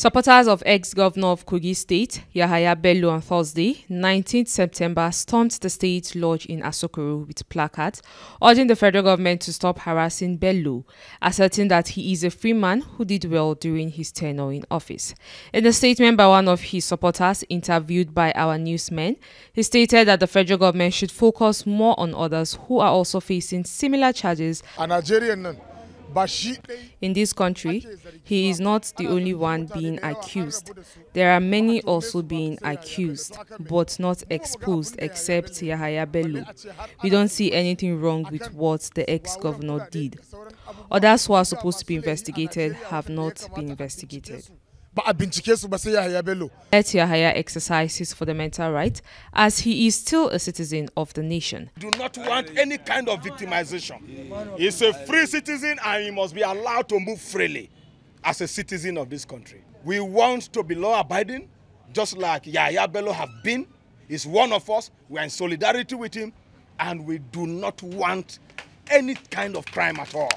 Supporters of ex-governor of Kogi State, Yahaya Bello on Thursday, 19th September, stormed the state lodge in Asokoro with placards urging the federal government to stop harassing Bello, asserting that he is a free man who did well during his tenure in office. In a statement by one of his supporters interviewed by our newsmen, he stated that the federal government should focus more on others who are also facing similar charges. Nigerian in this country, he is not the only one being accused. There are many also being accused, but not exposed except Yahaya Bello. We don't see anything wrong with what the ex-governor did. Others who are supposed to be investigated have not been investigated. Ba a bincike su ba sai Yahaya Bello. Let Yahaya exercise his fundamental right as he is still a citizen of the nation. do not want any kind of victimization. He's a free citizen and he must be allowed to move freely as a citizen of this country. We want to be law abiding, just like Yahya Bello have been. He's one of us. We are in solidarity with him and we do not want any kind of crime at all.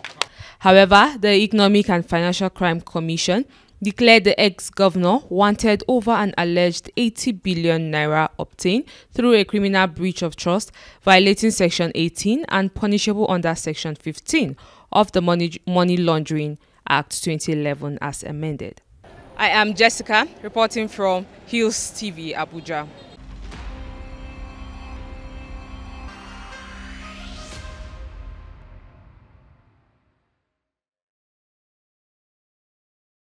However, the Economic and Financial Crime Commission declared the ex-governor wanted over an alleged 80 billion naira obtained through a criminal breach of trust violating section 18 and punishable under section 15 of the money, money laundering act 2011 as amended. I am jessica reporting from hills tv abuja